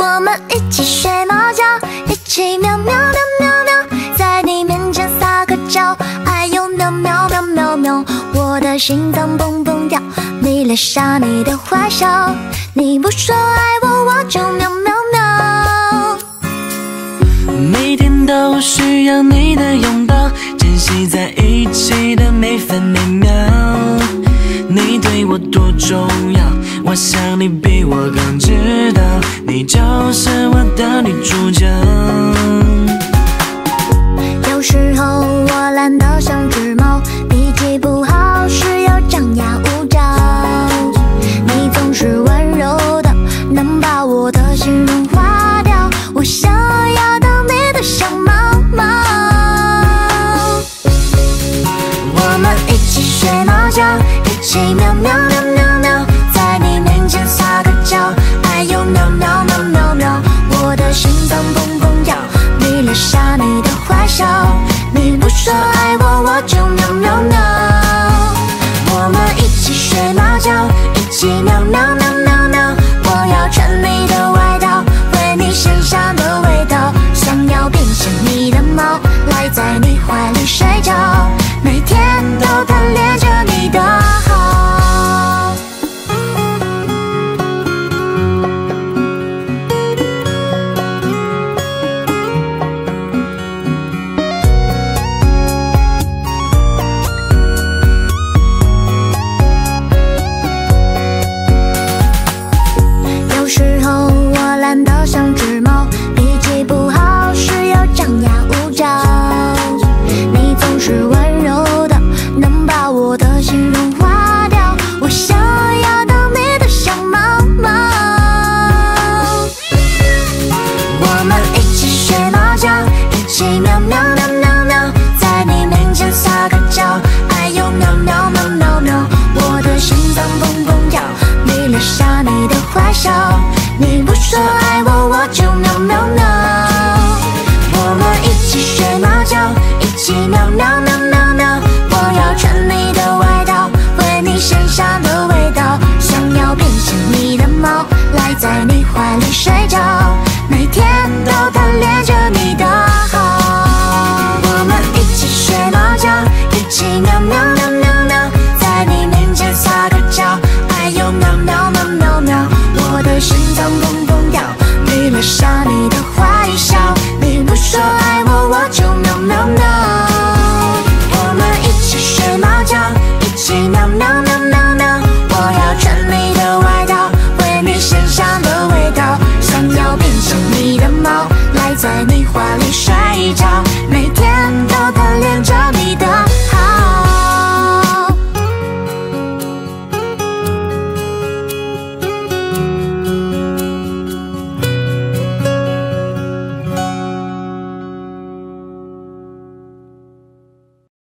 我们一起睡猫觉，一起喵喵喵喵喵，在你面前撒个娇，哎呦喵喵喵喵喵，我的心脏蹦蹦跳，迷恋上你的坏笑，你不说爱我，我就喵喵喵。每天都需要你的拥抱，珍惜在一起的每分每秒。多重要，我想你比我更知道，你就是我的女主角。有时候我懒得像只猫，脾气不好时又张牙舞爪。你总是温柔的，能把我的心融化掉。我想要当你的小猫猫。我们叫，一起喵喵喵喵喵，在你面前撒个娇，哎呦喵喵喵喵喵，我的心脏砰砰跳，迷恋上你的坏笑，你不说爱我，我就喵喵，计划里睡着每天都贪恋着